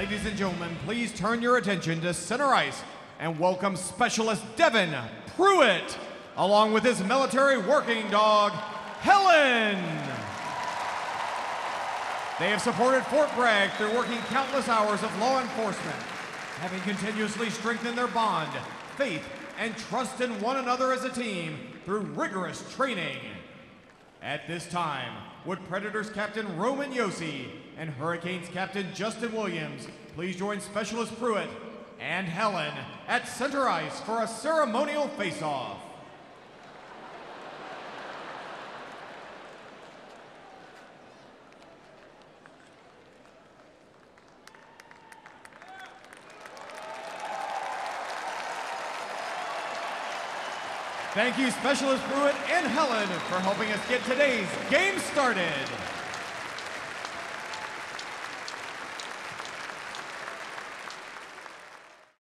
Ladies and gentlemen, please turn your attention to center ice and welcome Specialist Devin Pruett, along with his military working dog, Helen. They have supported Fort Bragg through working countless hours of law enforcement, having continuously strengthened their bond, faith, and trust in one another as a team through rigorous training. At this time, would Predators Captain Roman Josi and Hurricanes Captain Justin Williams please join Specialist Pruett and Helen at center ice for a ceremonial face-off. Thank you, Specialist Pruett and Helen, for helping us get today's game started.